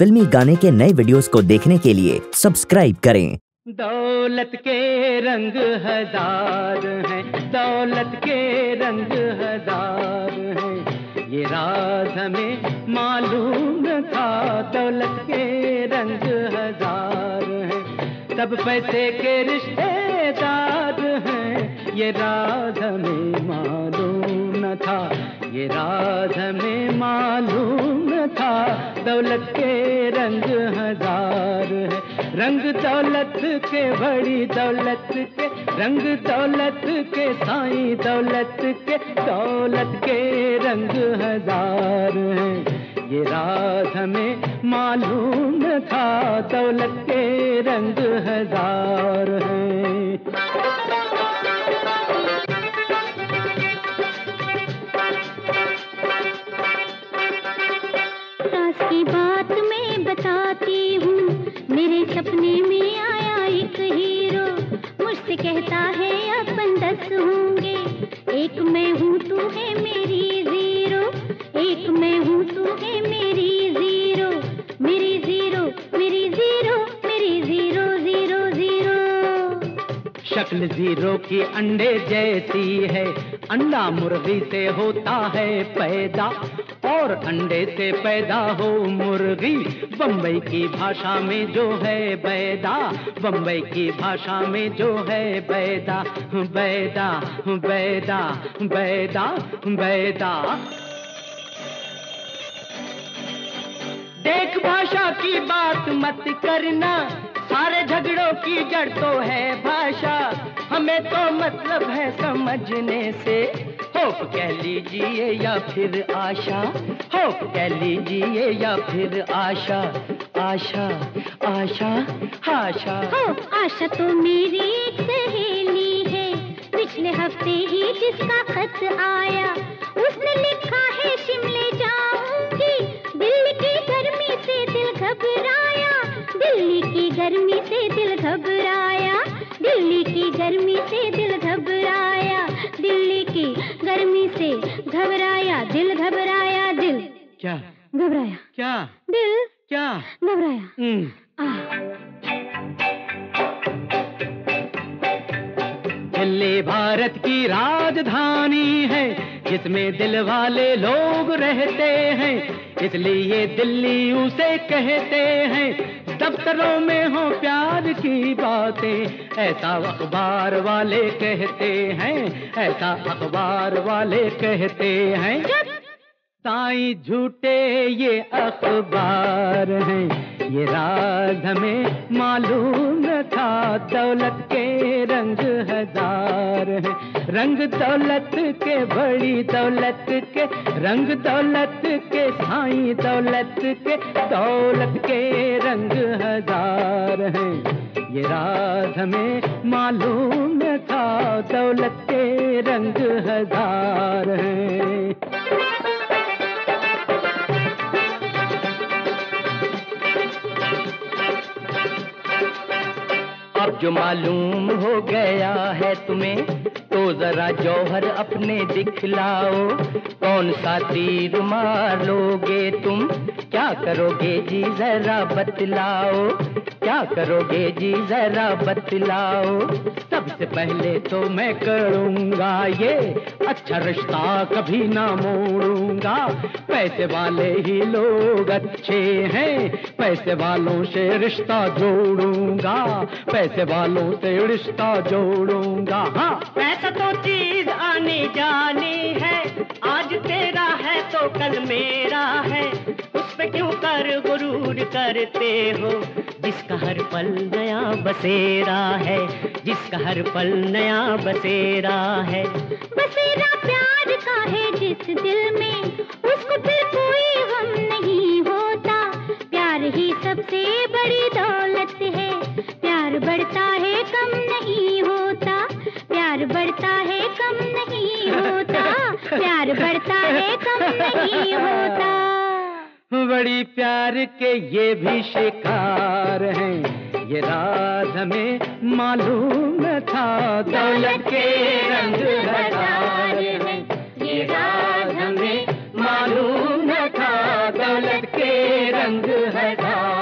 फिल्मी गाने के नए वीडियोस को देखने के लिए सब्सक्राइब करें। दौलत के रंग हज़ार हैं, दौलत के रंग हज़ार हैं। ये राज हमें मालूम था, दौलत के रंग हज़ार हैं। सब पैसे के रिश्तेदार हैं, ये राज हमें मालूम था, ये राज हमें मालूम था। दौलत के रंग हज़ार है। रंग दौलत के, बड़ी दौलत के, रंग दौलत के, साई दौलत के दौलत के रंग हज़ार है। ये राज हमें मालूम था, दौलत के रंग हज़ार है। सास की बात मैं बताती हूँ। मेरे सपने में आया एक हीरो। मुझसे कहता है, अपन दस होंगे। एक मैं हूँ, तू है शक्ल ज़ीरो की अंडे जैसी है। अंडा मुर्गी से होता है पैदा, और अंडे से पैदा हो मुर्गी। बम्बई की भाषा में जो है बैदा बम्बई की भाषा में जो है बैदा बैदा बैदा बैदा बैदा। देख भाषा की बात मत करना सारे झगड़ों की जड़ तो है भाषा। हमें तो मतलब है समझने से। होप कह लीजिए या फिर आशा। होप कह लीजिए या फिर आशा। आशा आशा आशा। हो, आशा तो मेरी एक सहेली है। पिछले हफ़्ते ही जिसका खत आया, उसने लिखा है, शिमले जाऊँगी। दिल्ली की गर्मी से दिल घबराया। दिल्ली गर्मी से दिल घबराया दिल्ली की गर्मी से दिल घबराया दिल्ली की गर्मी से घबराया दिल घबराया दिल क्या? घबराया। क्या? दिल क्या? घबराया। हम्म, दिल्ली भारत की राजधानी है जिसमें दिल वाले लोग रहते हैं इसलिए दिल्ली उसे कहते हैं। दफ्तरों में हो प्यार की बातें। ऐसा अखबार वाले कहते हैं, ऐसा अखबार वाले कहते हैं। ताई झूठे ये अखबार हैं, ये राज हमें मालूम था, दौलत के रंग हज़ार हैं। रंग दौलत के, बड़ी दौलत के, रंग दौलत के, साई दौलत के दौलत के रंग हज़ार हैं। ये राज हमें मालूम था, दौलत के रंग हज़ार हैं। अब जो मालूम हो गया है तुम्हें जरा जौहर अपने दिखलाओ। कौन सा तीर मारोगे तुम? क्या करोगे जी जरा बतलाओ। क्या करोगे जी, जरा बतलाओ। सबसे पहले तो मैं करूँगा ये अच्छा रिश्ता कभी ना मोड़ूँगा। पैसे वाले ही लोग अच्छे हैं, पैसे वालों से रिश्ता जोड़ूँगा। पैसे वालों से रिश्ता जोड़ूँगा। हाँ। पैसा तो चीज़ आने जानी है, आज तेरा है तो कल मेरा है। पे क्यों कर गुरूर करते हो? जिसका हर पल नया बसेरा है, जिसका हर पल नया बसेरा है। बसेरा प्यार का है जिस दिल में, उसको फिर कोई गम नहीं होता। प्यार ही सबसे बड़ी दौलत है, प्यार बढ़ता है कम नहीं होता। प्यार बढ़ता है कम नहीं होता, प्यार बढ़ता है कम नहीं होता। बड़ी प्यार के ये भी शिकार हैं। ये राज हमें मालूम था, दौलत के रंग ये राज हमें मालूम था, दौलत के रंग हज़ार